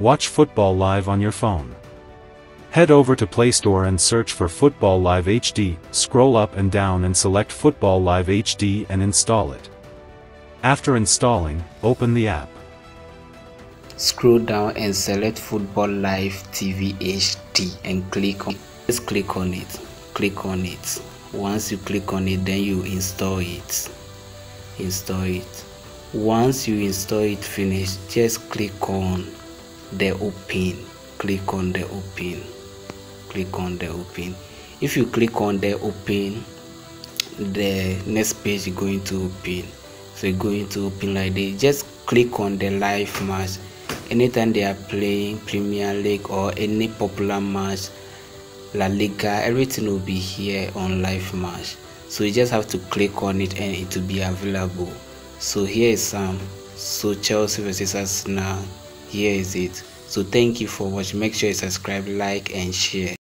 Watch football live on your phone. Head over to Play Store and search for Football Live HD, scroll up and down and select Football Live HD and install it. After installing, open the app. Scroll down and select Football Live TV HD and click on just click on it. Click on it. Once you click on it, then you install it. Install it. Once you install it finish, just click on the open. Click on the open. Click on the open. If you click on the open the next page is going to open. So you're going to open like this. Just click on the live match. Anytime they are playing premier league or any popular match la liga everything will be here on live match. So you just have to click on it and it will be available. So here is some. So chelsea versus arsenal here is it. So thank you for watching. Make sure you subscribe like and share